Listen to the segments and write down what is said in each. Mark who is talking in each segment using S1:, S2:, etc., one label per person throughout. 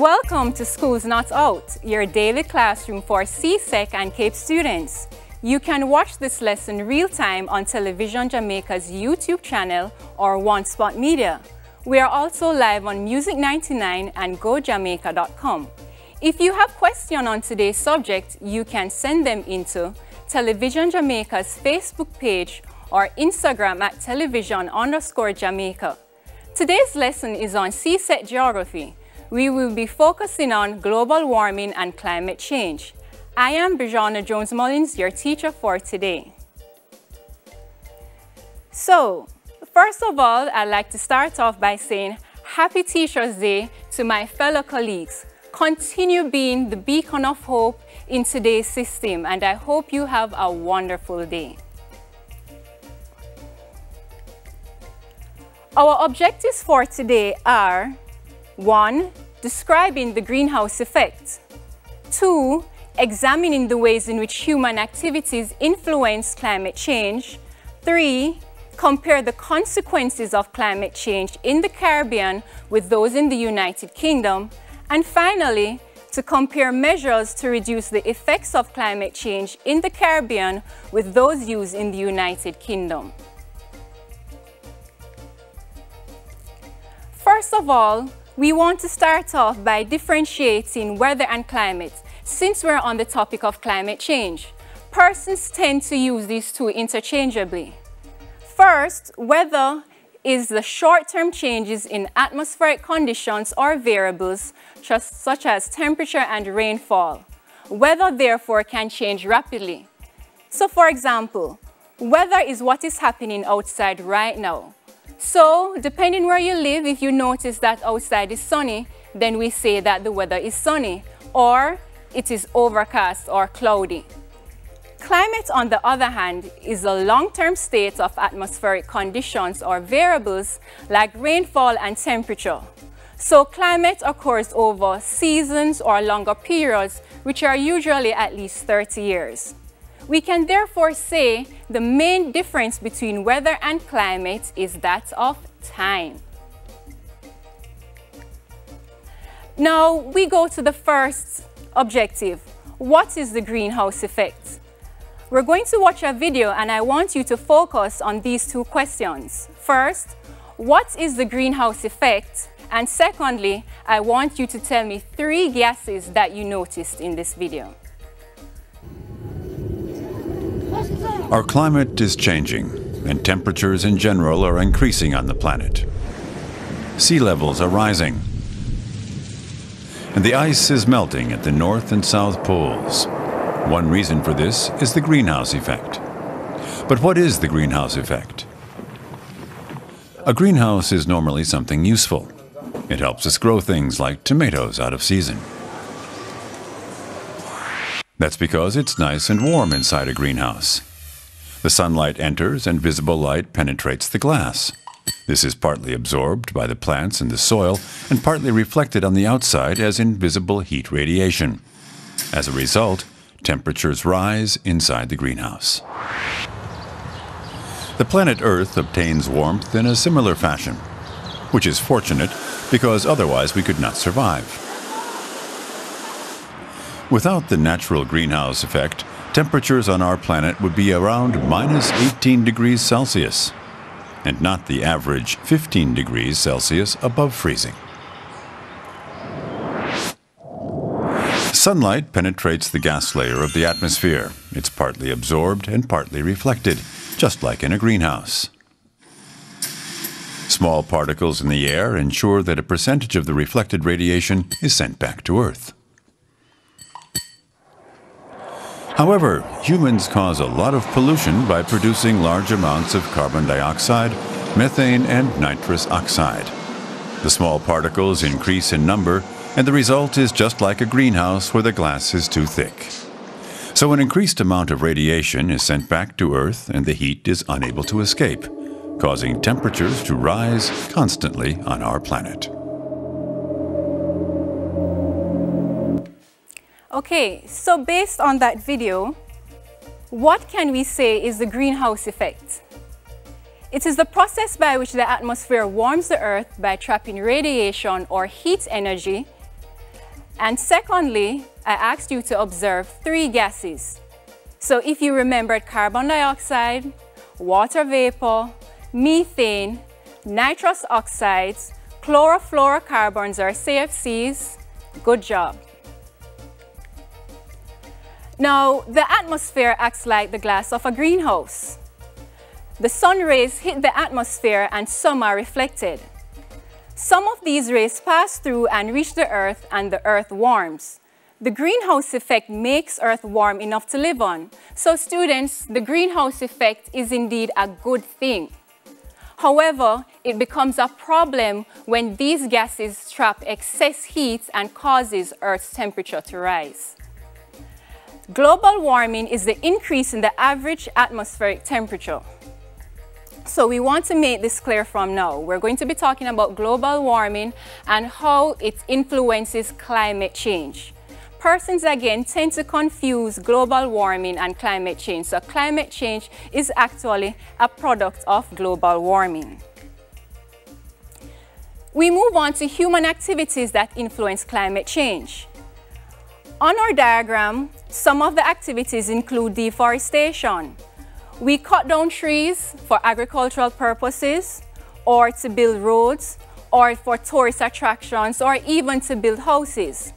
S1: Welcome to Schools Not Out, your daily classroom for CSEC and CAPE students. You can watch this lesson real-time on Television Jamaica's YouTube channel or One Spot Media. We are also live on Music 99 and GoJamaica.com. If you have questions on today's subject, you can send them into Television Jamaica's Facebook page or Instagram at television underscore Jamaica. Today's lesson is on CSEC Geography. We will be focusing on global warming and climate change. I am Borzana Jones Mullings, your teacher for today. So, first of all, I'd like to start off by saying Happy Teacher's Day to my fellow colleagues. Continue being the beacon of hope in today's system, and I hope you have a wonderful day. Our objectives for today are 1. Describing the greenhouse effect 2. Examining the ways in which human activities influence climate change 3. Compare the consequences of climate change in the Caribbean with those in the United Kingdom and finally, to compare measures to reduce the effects of climate change in the Caribbean with those used in the United Kingdom. First of all, we want to start off by differentiating weather and climate since we're on the topic of climate change. Persons tend to use these two interchangeably. First, weather is the short-term changes in atmospheric conditions or variables just such as temperature and rainfall. Weather, therefore, can change rapidly. So, for example, weather is what is happening outside right now. So, depending where you live, if you notice that outside is sunny, then we say that the weather is sunny, or it is overcast or cloudy. Climate, on the other hand, is a long-term state of atmospheric conditions or variables like rainfall and temperature. So climate occurs over seasons or longer periods, which are usually at least 30 years. We can therefore say the main difference between weather and climate is that of time. Now we go to the first objective. What is the greenhouse effect? We're going to watch a video and I want you to focus on these two questions. First, what is the greenhouse effect? And secondly, I want you to tell me three gases that you noticed in this video.
S2: Our climate is changing, and temperatures in general are increasing on the planet. Sea levels are rising, and the ice is melting at the North and South Poles. One reason for this is the greenhouse effect. But what is the greenhouse effect? A greenhouse is normally something useful. It helps us grow things like tomatoes out of season. That's because it's nice and warm inside a greenhouse. The sunlight enters and visible light penetrates the glass. This is partly absorbed by the plants and the soil and partly reflected on the outside as invisible heat radiation. As a result, temperatures rise inside the greenhouse. The planet Earth obtains warmth in a similar fashion, which is fortunate because otherwise we could not survive. Without the natural greenhouse effect, temperatures on our planet would be around minus 18 degrees Celsius, and not the average 15 degrees Celsius above freezing. Sunlight penetrates the gas layer of the atmosphere. It's partly absorbed and partly reflected, just like in a greenhouse. Small particles in the air ensure that a percentage of the reflected radiation is sent back to Earth. However, humans cause a lot of pollution by producing large amounts of carbon dioxide, methane, and nitrous oxide. The small particles increase in number, and the result is just like a greenhouse where the glass is too thick. So an increased amount of radiation is sent back to Earth and the heat is unable to escape, causing temperatures to rise constantly on our planet.
S1: Okay, so based on that video, what can we say is the greenhouse effect? It is the process by which the atmosphere warms the earth by trapping radiation or heat energy And secondly, I asked you to observe three gases. So if you remembered carbon dioxide, water vapor, methane, nitrous oxides, chlorofluorocarbons or CFCs, good job. Now, the atmosphere acts like the glass of a greenhouse. The sun rays hit the atmosphere and some are reflected. Some of these rays pass through and reach the earth and the earth warms. The greenhouse effect makes earth warm enough to live on. So students, the greenhouse effect is indeed a good thing. However, it becomes a problem when these gases trap excess heat and causes Earth's temperature to rise. Global warming is the increase in the average atmospheric temperature. So we want to make this clear from now. We're going to be talking about global warming and how it influences climate change. Persons again tend to confuse global warming and climate change. So climate change is actually a product of global warming. We move on to human activities that influence climate change. On our diagram, some of the activities include deforestation. We cut down trees for agricultural purposes, or to build roads, or for tourist attractions, or even to build houses.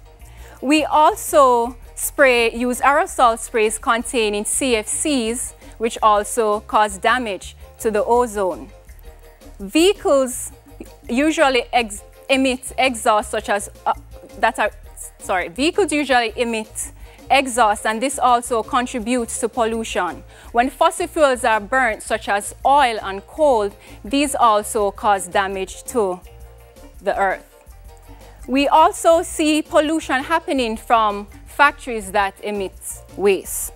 S1: We also spray, use aerosol sprays containing CFCs, which also cause damage to the ozone. Vehicles usually ex emit exhaust such as, uh, that are sorry, vehicles usually emit exhaust and this also contributes to pollution. When fossil fuels are burnt, such as oil and coal, these also cause damage to the earth. We also see pollution happening from factories that emit waste.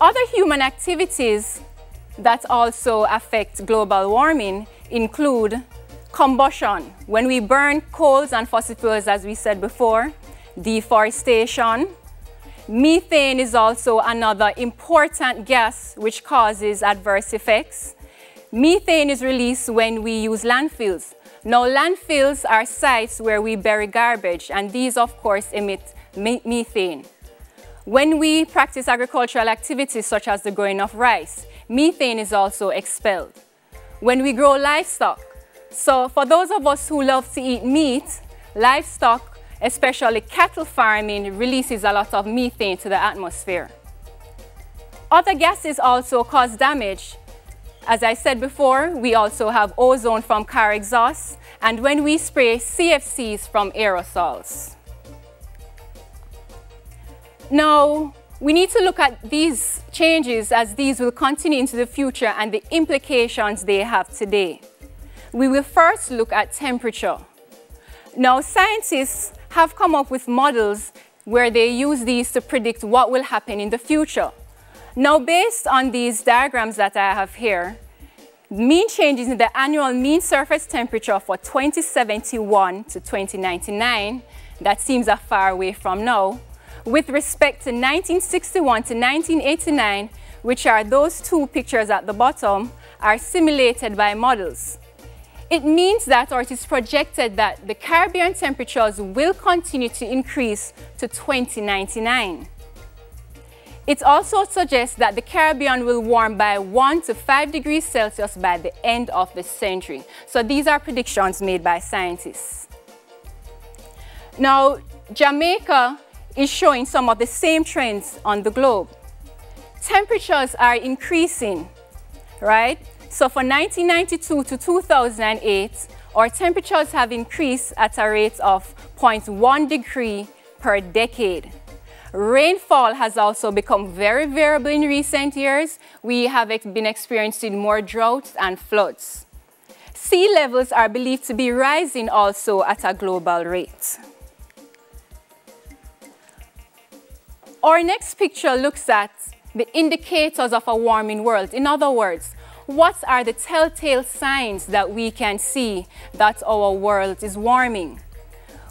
S1: Other human activities that also affect global warming include Combustion, when we burn coals and fossil fuels, as we said before, deforestation. Methane is also another important gas which causes adverse effects. Methane is released when we use landfills. Now, landfills are sites where we bury garbage, and these, of course, emit methane. When we practice agricultural activities such as the growing of rice, methane is also expelled. When we grow livestock, so for those of us who love to eat meat, livestock, especially cattle farming, releases a lot of methane to the atmosphere. Other gases also cause damage. As I said before, we also have ozone from car exhaust, and when we spray CFCs from aerosols. Now, we need to look at these changes as these will continue into the future and the implications they have today we will first look at temperature. Now, scientists have come up with models where they use these to predict what will happen in the future. Now, based on these diagrams that I have here, mean changes in the annual mean surface temperature for 2071 to 2099, that seems a far away from now, with respect to 1961 to 1989, which are those two pictures at the bottom, are simulated by models. It means that, or it is projected that the Caribbean temperatures will continue to increase to 2099. It also suggests that the Caribbean will warm by 1 to 5 degrees Celsius by the end of the century. So these are predictions made by scientists. Now, Jamaica is showing some of the same trends on the globe. Temperatures are increasing, right? So for 1992 to 2008, our temperatures have increased at a rate of 0.1 degree per decade. Rainfall has also become very variable in recent years. We have been experiencing more droughts and floods. Sea levels are believed to be rising also at a global rate. Our next picture looks at the indicators of a warming world. In other words, what are the telltale signs that we can see that our world is warming?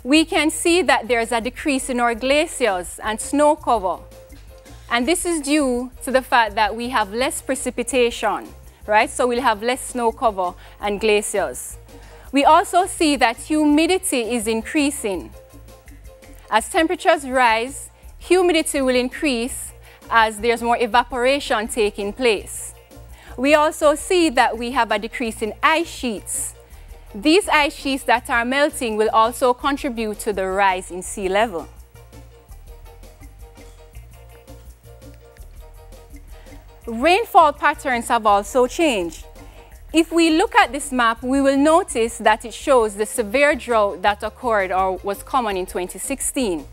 S1: We can see that there's a decrease in our glaciers and snow cover. And this is due to the fact that we have less precipitation, right? So we'll have less snow cover and glaciers. We also see that humidity is increasing, As temperatures rise, humidity will increase as there's more evaporation taking place. We also see that we have a decrease in ice sheets. These ice sheets that are melting will also contribute to the rise in sea level. Rainfall patterns have also changed. If we look at this map, we will notice that it shows the severe drought that occurred or was common in 2016.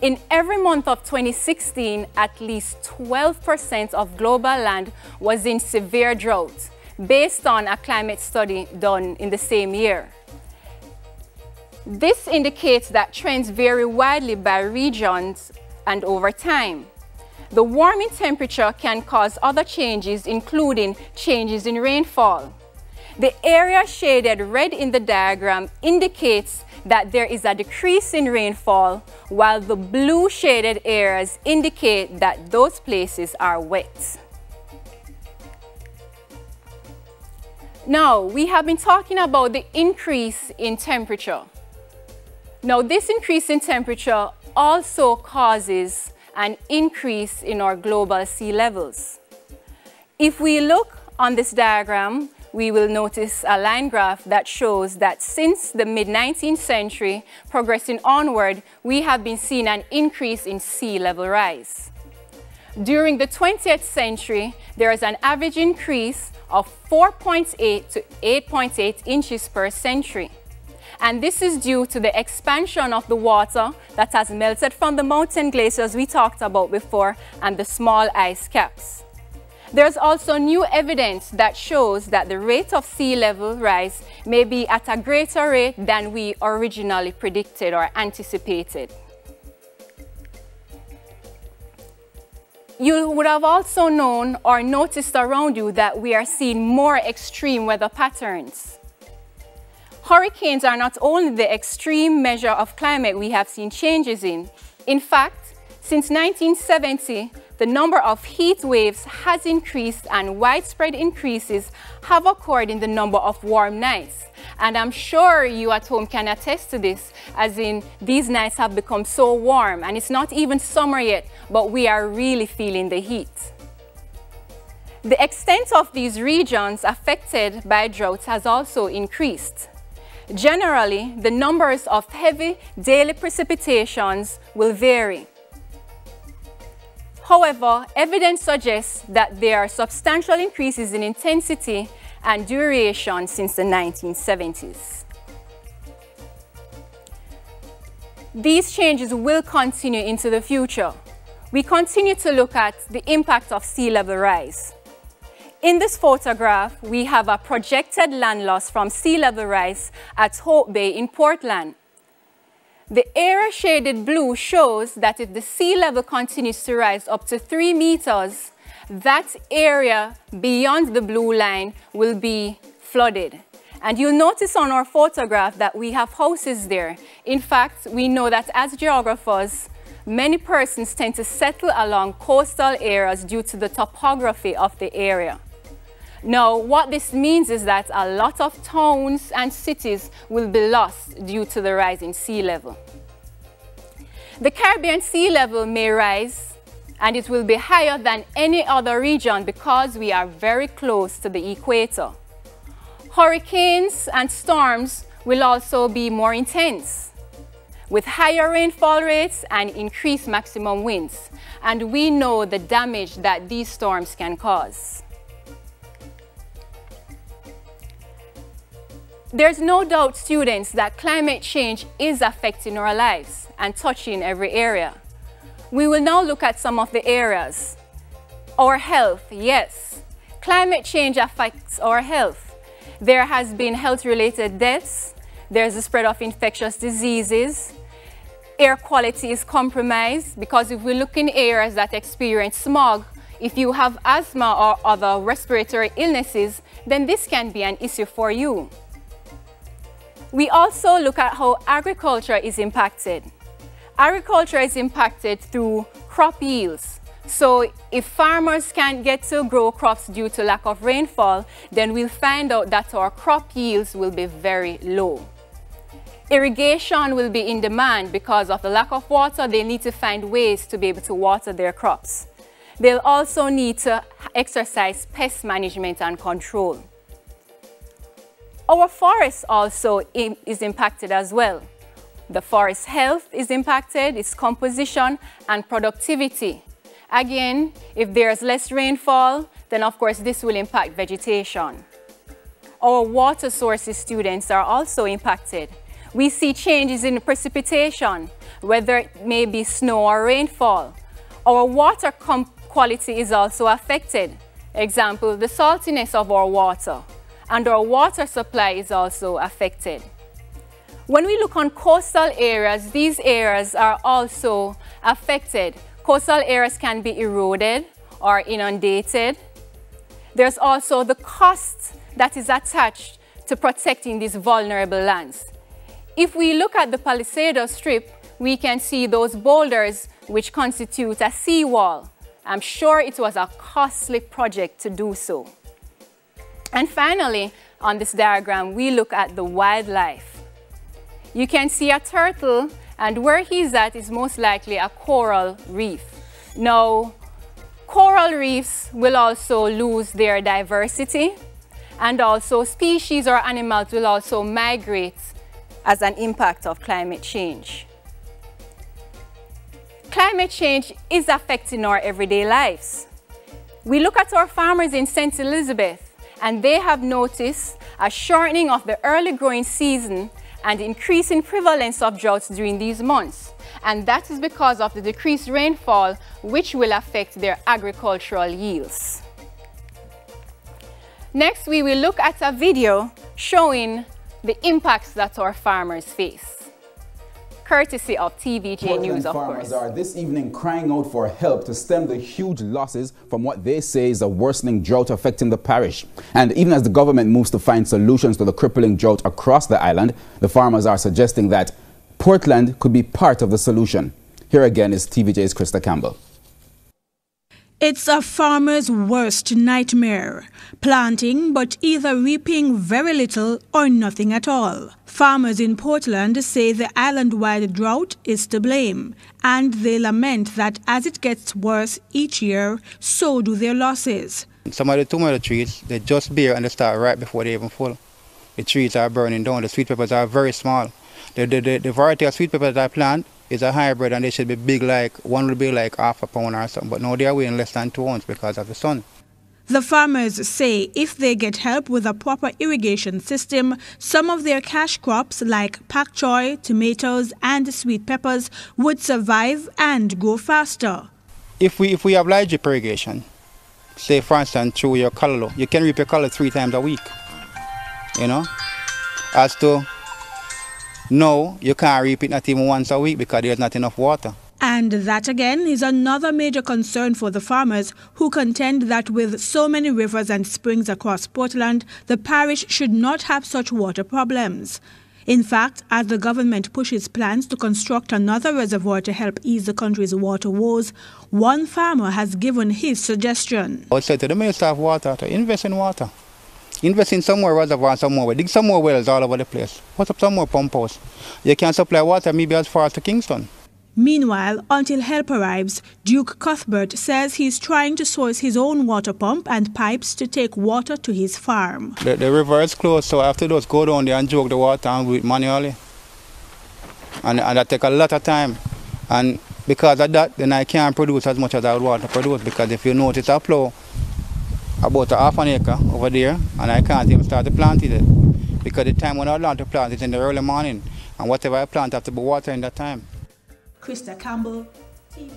S1: In every month of 2016, at least 12% of global land was in severe drought, based on a climate study done in the same year. This indicates that trends vary widely by regions and over time. The warming temperature can cause other changes, including changes in rainfall. The area shaded red in the diagram indicates that there is a decrease in rainfall, while the blue shaded areas indicate that those places are wet. Now, we have been talking about the increase in temperature. Now, this increase in temperature also causes an increase in our global sea levels. If we look on this diagram, we will notice a line graph that shows that since the mid-19th century, progressing onward, we have been seeing an increase in sea level rise. During the 20th century, there is an average increase of 4.8 to 8.8 inches per century and this is due to the expansion of the water that has melted from the mountain glaciers we talked about before and the small ice caps. There's also new evidence that shows that the rate of sea level rise may be at a greater rate than we originally predicted or anticipated. You would have also known or noticed around you that we are seeing more extreme weather patterns. Hurricanes are not only the extreme measure of climate we have seen changes in. In fact, since 1970, the number of heat waves has increased and widespread increases have occurred in the number of warm nights. And I'm sure you at home can attest to this, as in these nights have become so warm and it's not even summer yet, but we are really feeling the heat. The extent of these regions affected by droughts has also increased. Generally, the numbers of heavy daily precipitations will vary. However, evidence suggests that there are substantial increases in intensity and duration since the 1970s. These changes will continue into the future. We continue to look at the impact of sea level rise. In this photograph, we have a projected land loss from sea level rise at Hope Bay in Portland. The area shaded blue shows that if the sea level continues to rise up to three meters, that area beyond the blue line will be flooded. And you'll notice on our photograph that we have houses there. In fact, we know that as geographers, many persons tend to settle along coastal areas due to the topography of the area. Now, what this means is that a lot of towns and cities will be lost due to the rising sea level. The Caribbean sea level may rise and it will be higher than any other region because we are very close to the equator. Hurricanes and storms will also be more intense with higher rainfall rates and increased maximum winds. And we know the damage that these storms can cause. There's no doubt, students, that climate change is affecting our lives and touching every area. We will now look at some of the areas. Our health, yes. Climate change affects our health. There has been health-related deaths. There's the spread of infectious diseases. Air quality is compromised because if we look in areas that experience smog, if you have asthma or other respiratory illnesses, then this can be an issue for you. We also look at how agriculture is impacted. Agriculture is impacted through crop yields. So if farmers can't get to grow crops due to lack of rainfall, then we'll find out that our crop yields will be very low. Irrigation will be in demand because of the lack of water. They need to find ways to be able to water their crops. They'll also need to exercise pest management and control. Our forest also is impacted as well. The forest health is impacted, its composition and productivity. Again, if there's less rainfall, then of course this will impact vegetation. Our water sources students are also impacted. We see changes in precipitation, whether it may be snow or rainfall. Our water quality is also affected. Example, the saltiness of our water and our water supply is also affected. When we look on coastal areas, these areas are also affected. Coastal areas can be eroded or inundated. There's also the cost that is attached to protecting these vulnerable lands. If we look at the Palisadoes Strip, we can see those boulders which constitute a seawall. I'm sure it was a costly project to do so. And finally, on this diagram, we look at the wildlife. You can see a turtle and where he's at is most likely a coral reef. Now, coral reefs will also lose their diversity and also species or animals will also migrate as an impact of climate change. Climate change is affecting our everyday lives. We look at our farmers in St. Elizabeth and they have noticed a shortening of the early growing season and increasing prevalence of droughts during these months. And that is because of the decreased rainfall, which will affect their agricultural yields. Next, we will look at a video showing the impacts that our farmers face courtesy of TVJ Portland News, of
S3: farmers course. are this evening crying out for help to stem the huge losses from what they say is a worsening drought affecting the parish. And even as the government moves to find solutions to the crippling drought across the island, the farmers are suggesting that Portland could be part of the solution. Here again is TVJ's Krista Campbell.
S4: It's a farmer's worst nightmare, planting but either reaping very little or nothing at all. Farmers in Portland say the island-wide drought is to blame, and they lament that as it gets worse each year, so do their losses.
S5: Some of the tomato trees, they just bear and they start right before they even full. The trees are burning down, the sweet peppers are very small. The, the, the, the variety of sweet peppers that I plant is a hybrid and they should be big like, one would be like half a pound or something, but now they are weighing less than two ounces because of the sun.
S4: The farmers say if they get help with a proper irrigation system, some of their cash crops like pak choy, tomatoes and sweet peppers would survive and grow faster.
S5: If we, if we have large irrigation, say for instance through callaloo, you can reap callaloo three times a week, you know. As to no, you can't reap it not even once a week because there's not enough water.
S4: And that again is another major concern for the farmers who contend that with so many rivers and springs across Portland, the parish should not have such water problems. In fact, as the government pushes plans to construct another reservoir to help ease the country's water woes, one farmer has given his suggestion.
S5: I say to the Minister of Water to invest in water. Invest in some more reservoirs, some more, dig some more wells all over the place. Put up some more pump houses. You can supply water maybe as far as to Kingston.
S4: Meanwhile, until help arrives, Duke Cuthbert says he's trying to source his own water pump and pipes to take water to his farm.
S5: The, the river is closed, so I have to just go down there and jug the water and do it manually. And, and that take a lot of time. And because of that, then I can't produce as much as I would want to produce because if you notice a plow, about a half an acre over there and I can't even start to plant it because the time when I learn to plant is in the early morning and whatever I plant I have to be watering that time.
S4: Krista Campbell, TV.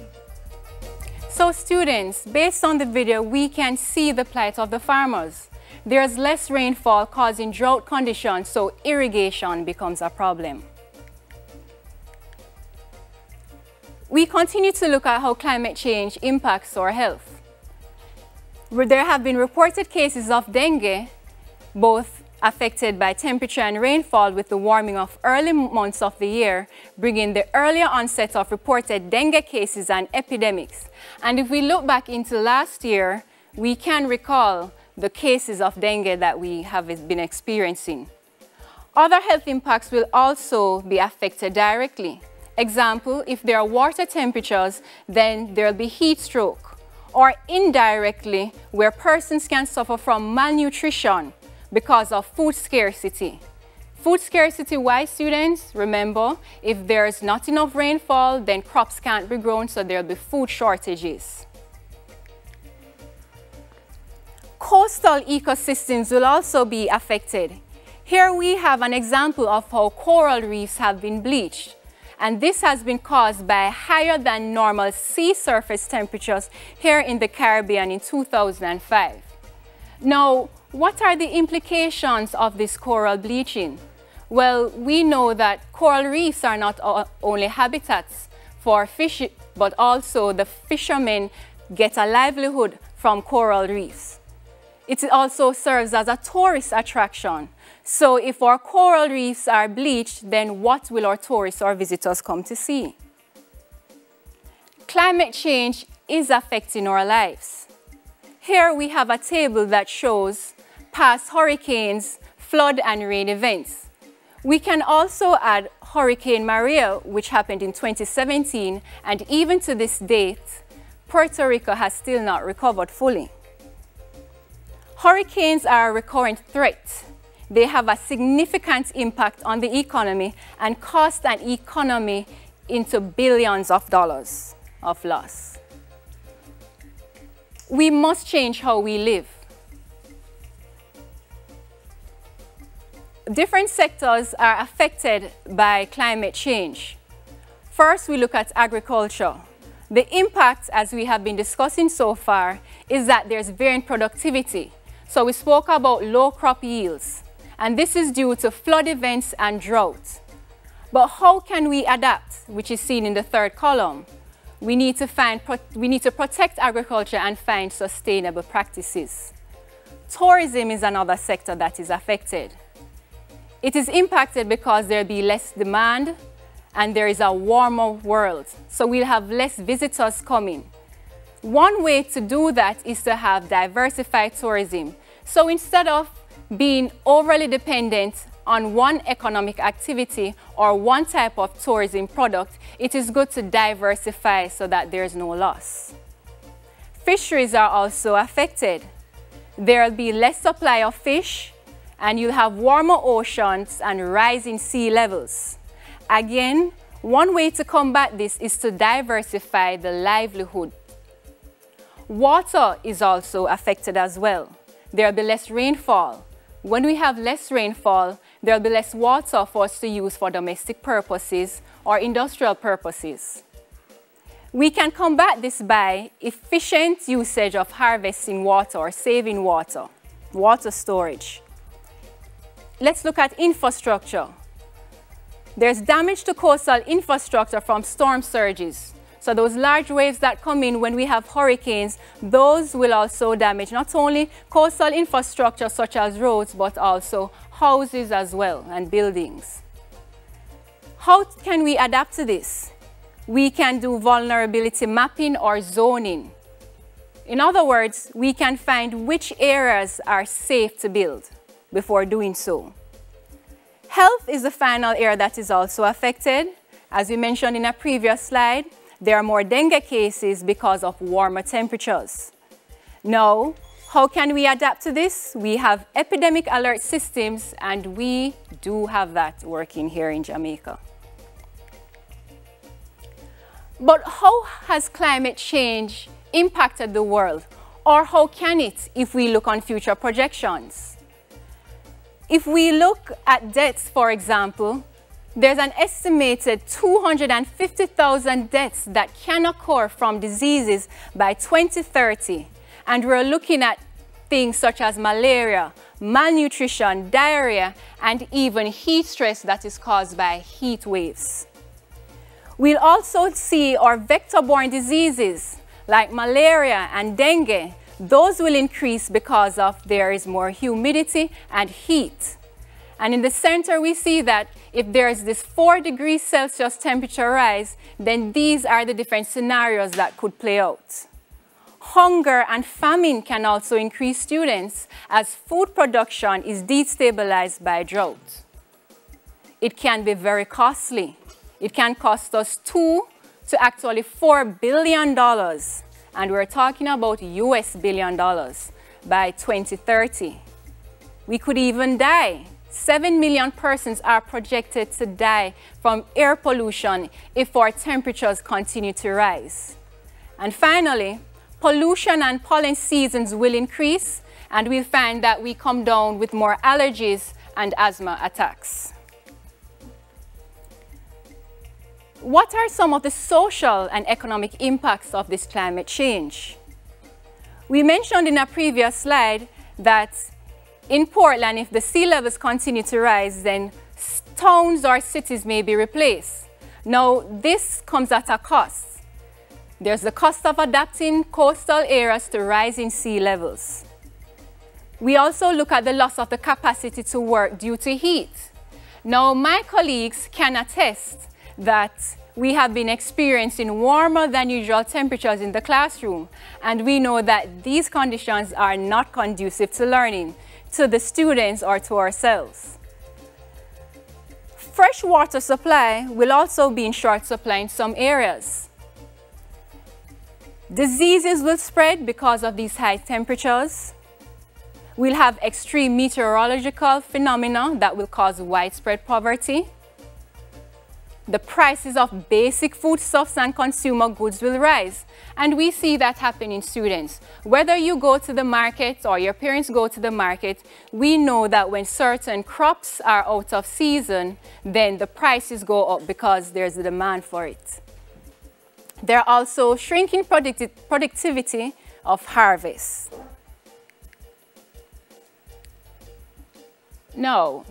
S1: So students, based on the video, we can see the plight of the farmers. There's less rainfall causing drought conditions, so irrigation becomes a problem. We continue to look at how climate change impacts our health there have been reported cases of dengue, both affected by temperature and rainfall with the warming of early months of the year, bringing the earlier onset of reported dengue cases and epidemics. And if we look back into last year, we can recall the cases of dengue that we have been experiencing. Other health impacts will also be affected directly. Example, if there are water temperatures, then there'll be heat stroke. Or indirectly, where persons can suffer from malnutrition because of food scarcity. Food scarcity, why students? Remember, if there's not enough rainfall, then crops can't be grown, so there'll be food shortages. Coastal ecosystems will also be affected. Here we have an example of how coral reefs have been bleached. And this has been caused by higher than normal sea surface temperatures here in the Caribbean in 2005. Now, what are the implications of this coral bleaching? Well, we know that coral reefs are not only habitats for fish, but also the fishermen get a livelihood from coral reefs. It also serves as a tourist attraction. So if our coral reefs are bleached, then what will our tourists or visitors come to see? Climate change is affecting our lives. Here we have a table that shows past hurricanes, flood and rain events. We can also add Hurricane Maria, which happened in 2017, and even to this date, Puerto Rico has still not recovered fully. Hurricanes are a recurrent threat they have a significant impact on the economy and cost an economy into billions of dollars of loss. We must change how we live. Different sectors are affected by climate change. First, we look at agriculture. The impact, as we have been discussing so far, is that there's varying productivity. So we spoke about low crop yields and this is due to flood events and drought. But how can we adapt, which is seen in the third column? We need to, find, we need to protect agriculture and find sustainable practices. Tourism is another sector that is affected. It is impacted because there'll be less demand and there is a warmer world, so we'll have less visitors coming. One way to do that is to have diversified tourism. So instead of being overly dependent on one economic activity or one type of tourism product, it is good to diversify so that there's no loss. Fisheries are also affected. There will be less supply of fish and you'll have warmer oceans and rising sea levels. Again, one way to combat this is to diversify the livelihood. Water is also affected as well. There will be less rainfall, when we have less rainfall, there will be less water for us to use for domestic purposes or industrial purposes. We can combat this by efficient usage of harvesting water or saving water, water storage. Let's look at infrastructure. There's damage to coastal infrastructure from storm surges. So those large waves that come in when we have hurricanes, those will also damage not only coastal infrastructure such as roads, but also houses as well and buildings. How can we adapt to this? We can do vulnerability mapping or zoning. In other words, we can find which areas are safe to build before doing so. Health is the final area that is also affected. As we mentioned in a previous slide, there are more dengue cases because of warmer temperatures. Now, how can we adapt to this? We have epidemic alert systems and we do have that working here in Jamaica. But how has climate change impacted the world? Or how can it if we look on future projections? If we look at deaths, for example, there's an estimated 250,000 deaths that can occur from diseases by 2030. And we're looking at things such as malaria, malnutrition, diarrhea, and even heat stress that is caused by heat waves. We'll also see our vector-borne diseases like malaria and dengue. Those will increase because of there is more humidity and heat. And in the center, we see that if there is this 4 degrees Celsius temperature rise, then these are the different scenarios that could play out. Hunger and famine can also increase students as food production is destabilized by drought. it can be very costly. It can cost us two to actually four billion dollars, and we're talking about US billion dollars by 2030. We could even die. Seven million persons are projected to die from air pollution if our temperatures continue to rise. And finally, pollution and pollen seasons will increase, and we'll find that we come down with more allergies and asthma attacks. What are some of the social and economic impacts of this climate change? We mentioned in a previous slide that in Portland, if the sea levels continue to rise, then towns or cities may be replaced. Now, this comes at a cost. There's the cost of adapting coastal areas to rising sea levels. We also look at the loss of the capacity to work due to heat. Now, my colleagues can attest that we have been experiencing warmer than usual temperatures in the classroom, and we know that these conditions are not conducive to learning, to the students or to ourselves. Fresh water supply will also be in short supply in some areas. Diseases will spread because of these high temperatures. We'll have extreme meteorological phenomena that will cause widespread poverty the prices of basic foodstuffs and consumer goods will rise. And we see that happen in students. Whether you go to the market or your parents go to the market, we know that when certain crops are out of season, then the prices go up because there's a demand for it. There are also shrinking producti productivity of harvest. Now,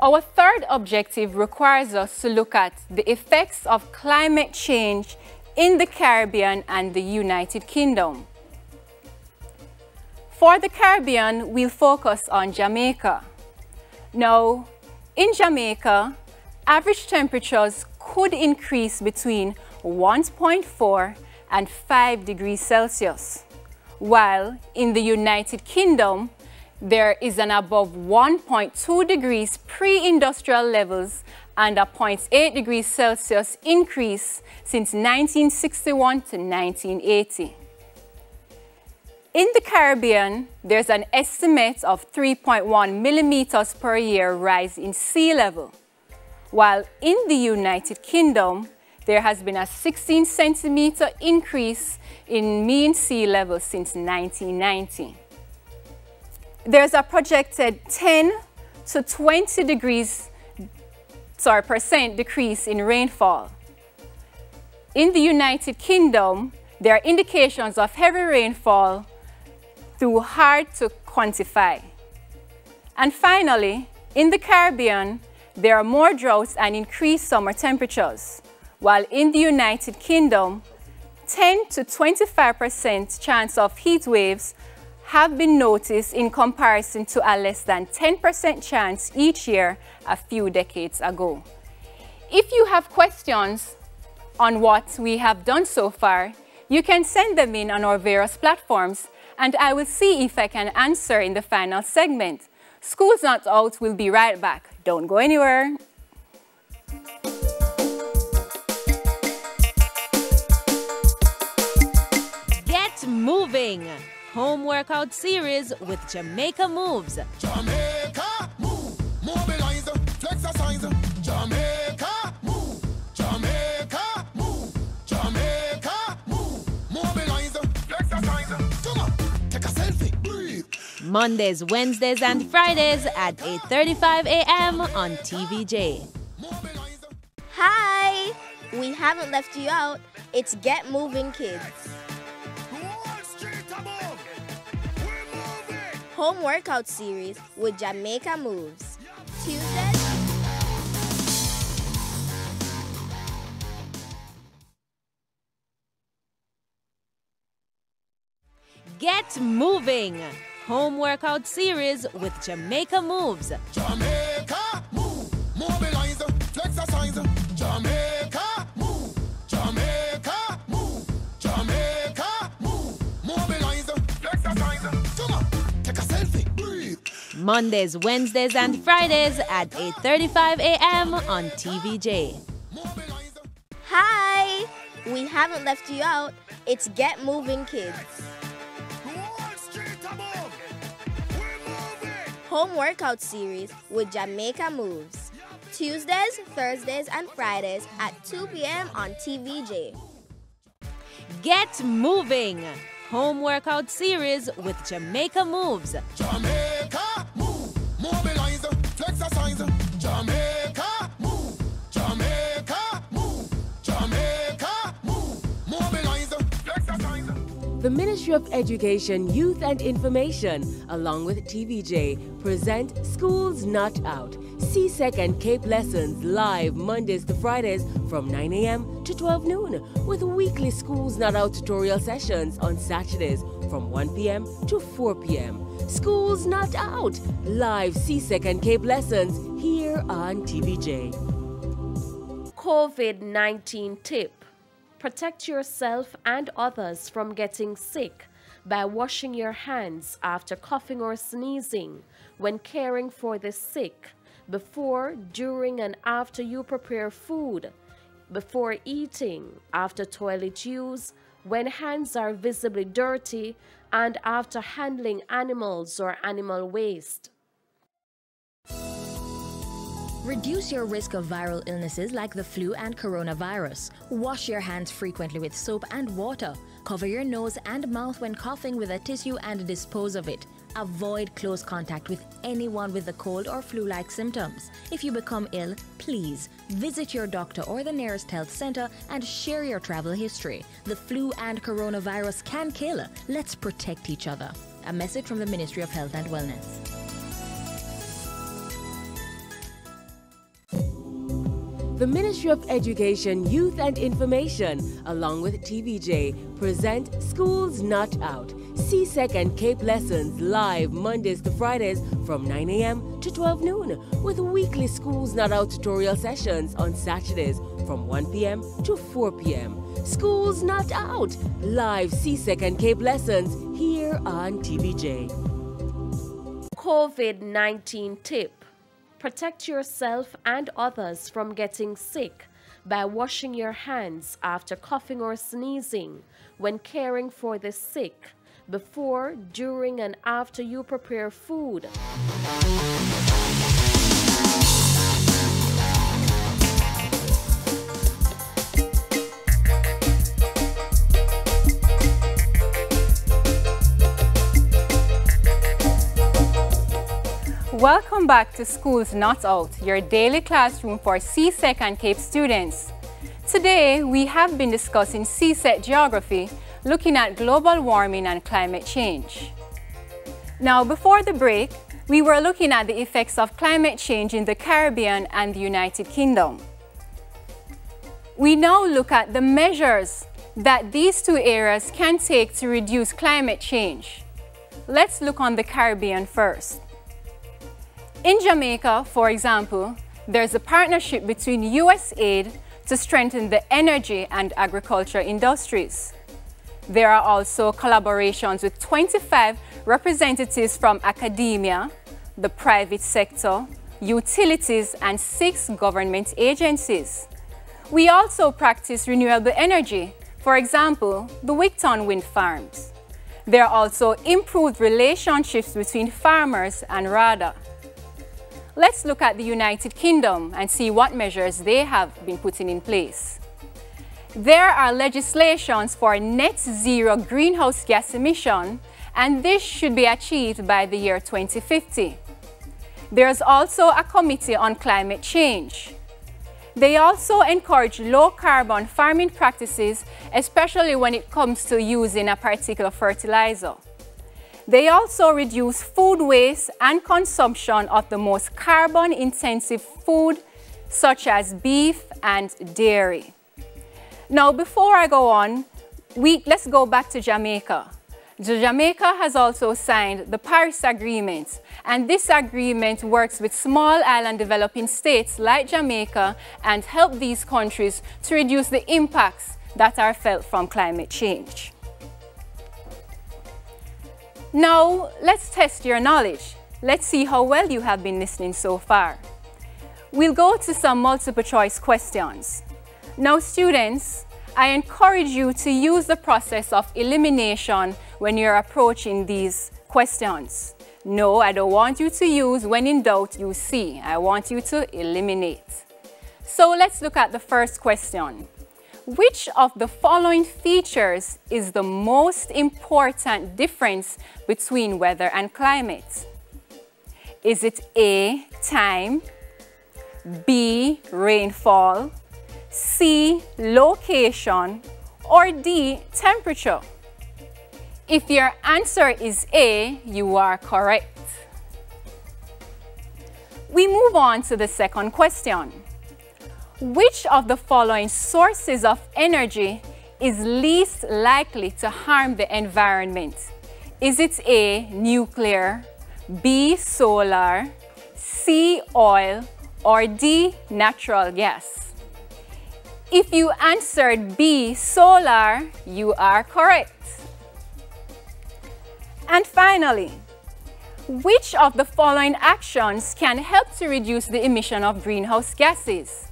S1: our third objective requires us to look at the effects of climate change in the Caribbean and the United Kingdom. For the Caribbean, we'll focus on Jamaica. Now, in Jamaica, average temperatures could increase between 1.4 and 5 degrees Celsius, while in the United Kingdom, there is an above 1.2 degrees pre-industrial levels and a 0.8 degrees Celsius increase since 1961 to 1980. In the Caribbean, there's an estimate of 3.1 millimeters per year rise in sea level, while in the United Kingdom, there has been a 16 centimeter increase in mean sea level since 1990 there's a projected 10 to 20 degrees, sorry, percent decrease in rainfall. In the United Kingdom, there are indications of heavy rainfall through hard to quantify. And finally, in the Caribbean, there are more droughts and increased summer temperatures, while in the United Kingdom, 10 to 25% chance of heat waves have been noticed in comparison to a less than 10% chance each year a few decades ago. If you have questions on what we have done so far, you can send them in on our various platforms and I will see if I can answer in the final segment. School's Not Out will be right back. Don't go anywhere.
S6: Get moving! Home workout series with Jamaica Moves. Jamaica Move, mobilize, exercise. Jamaica Move, Jamaica Move, Jamaica Move, mobilize, exercise. Come on, take a selfie. Breathe. Mondays, Wednesdays, and Fridays at 8:35 a.m. on TVJ.
S7: Hi, we haven't left you out. It's Get Moving Kids. Home workout series with Jamaica Moves. Tuesday.
S6: Get moving! Home workout series with Jamaica Moves. Jamaica Move! Mondays, Wednesdays, and Fridays at 8.35 a.m. on TVJ.
S7: Hi! We haven't left you out. It's Get Moving Kids. Home workout series with Jamaica Moves. Tuesdays, Thursdays, and Fridays at 2 p.m. on TVJ.
S6: Get moving! Home workout series with Jamaica Moves.
S8: Jamaica move, mobilize. Jamaica move, Jamaica move, Jamaica move, mobilize.
S9: The Ministry of Education, Youth and Information, along with TVJ, present Schools Not Out. CSEC and CAPE lessons live Mondays to Fridays from 9 a.m. to 12 noon, with weekly Schools Not Out tutorial sessions on Saturdays from 1 p.m. to 4 p.m. Schools Not Out, live CSEC and CAPE lessons here on TVJ.
S10: COVID 19 tip Protect yourself and others from getting sick by washing your hands after coughing or sneezing, when caring for the sick, before, during, and after you prepare food, before eating, after toilet use, when hands are visibly dirty, and after handling animals or animal waste.
S11: Reduce your risk of viral illnesses like the flu and coronavirus. Wash your hands frequently with soap and water. Cover your nose and mouth when coughing with a tissue and dispose of it. Avoid close contact with anyone with a cold or flu like symptoms. If you become ill, please visit your doctor or the nearest health center and share your travel history. The flu and coronavirus can kill. Let's protect each other. A message from the Ministry of Health and Wellness.
S9: The Ministry of Education, Youth and Information, along with TVJ, present Schools Not Out. CSEC and CAPE lessons live Mondays to Fridays from 9 a.m. to 12 noon, with weekly Schools Not Out tutorial sessions on Saturdays from 1 p.m. to 4 p.m. Schools Not Out, live CSEC and CAPE lessons here on TVJ.
S10: COVID 19 tip Protect yourself and others from getting sick by washing your hands after coughing or sneezing, when caring for the sick, before, during, and after you prepare food.
S1: Welcome back to Schools Not Out, your daily classroom for CSEC and CAPE students. Today, we have been discussing CSEC geography, looking at global warming and climate change. Now, before the break, we were looking at the effects of climate change in the Caribbean and the United Kingdom. We now look at the measures that these two areas can take to reduce climate change. Let's look on the Caribbean first. In Jamaica, for example, there's a partnership between USAID to strengthen the energy and agriculture industries. There are also collaborations with 25 representatives from academia, the private sector, utilities, and six government agencies. We also practice renewable energy, for example, the Wigton wind farms. There are also improved relationships between farmers and RADA. Let's look at the United Kingdom and see what measures they have been putting in place. There are legislations for net zero greenhouse gas emission, and this should be achieved by the year 2050. There's also a committee on climate change. They also encourage low carbon farming practices, especially when it comes to using a particular fertilizer. They also reduce food waste and consumption of the most carbon intensive food, such as beef and dairy. Now, before I go on, we, let's go back to Jamaica. Jamaica has also signed the Paris Agreement, and this agreement works with small island developing states like Jamaica and help these countries to reduce the impacts that are felt from climate change. Now, let's test your knowledge. Let's see how well you have been listening so far. We'll go to some multiple choice questions. Now students, I encourage you to use the process of elimination when you're approaching these questions. No, I don't want you to use when in doubt, you see. I want you to eliminate. So let's look at the first question. Which of the following features is the most important difference between weather and climate? Is it A, time, B, rainfall, C, location, or D, temperature? If your answer is A, you are correct. We move on to the second question. Which of the following sources of energy is least likely to harm the environment? Is it A, nuclear, B, solar, C, oil, or D, natural gas? If you answered B, solar, you are correct. And finally, which of the following actions can help to reduce the emission of greenhouse gases?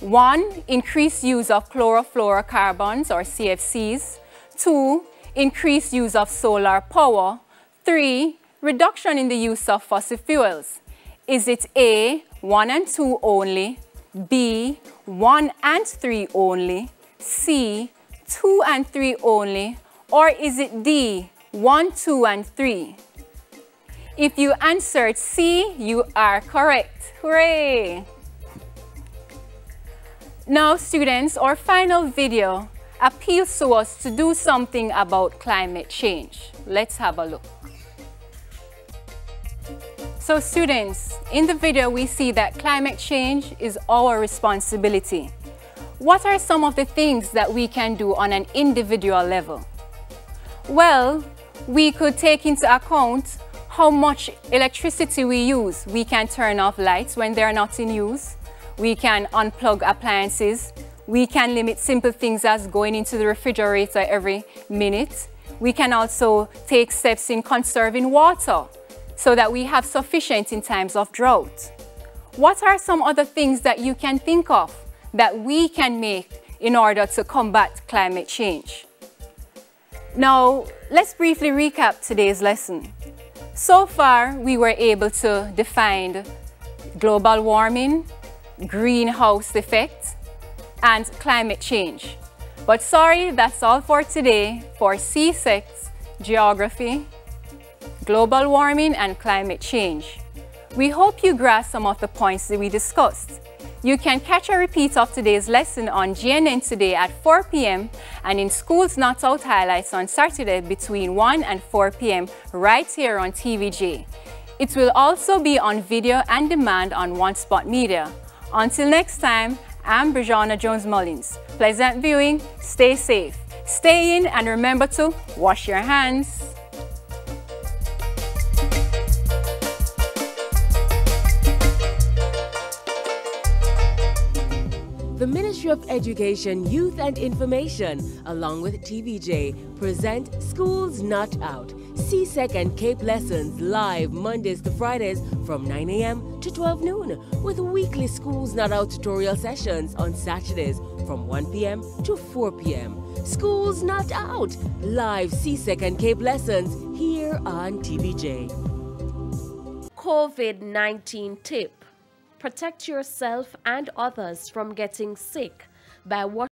S1: One, increased use of chlorofluorocarbons or CFCs. Two, increased use of solar power. Three, reduction in the use of fossil fuels. Is it A, 1 and 2 only, B, 1 and 3 only, C, 2 and 3 only, or is it D, 1, 2, and 3? If you answered C, you are correct. Hooray! Now students, our final video appeals to us to do something about climate change. Let's have a look. So students, in the video we see that climate change is our responsibility. What are some of the things that we can do on an individual level? Well, we could take into account how much electricity we use. We can turn off lights when they're not in use. We can unplug appliances. We can limit simple things as going into the refrigerator every minute. We can also take steps in conserving water so that we have sufficient in times of drought. What are some other things that you can think of that we can make in order to combat climate change? Now, let's briefly recap today's lesson. So far, we were able to define global warming, greenhouse effect, and climate change. But sorry, that's all for today for CSEC Geography, Global Warming and Climate Change. We hope you grasp some of the points that we discussed. You can catch a repeat of today's lesson on JNN today at 4 p.m. and in Schools Not Out highlights on Saturday between 1 and 4 p.m. right here on TVJ. It will also be on video and demand on One Spot Media. Until next time, I'm Borzana Jones Mullings. Pleasant viewing, stay safe, stay in, and remember to wash your hands.
S9: The Ministry of Education, Youth and Information, along with TVJ, present Schools Not Out. CSEC and CAPE lessons live Mondays to Fridays from 9 a.m. to 12 noon, with weekly Schools Not Out tutorial sessions on Saturdays from 1 p.m. to 4 p.m. Schools Not Out, live CSEC and CAPE lessons here on TVJ.
S10: COVID 19 tip Protect yourself and others from getting sick by washing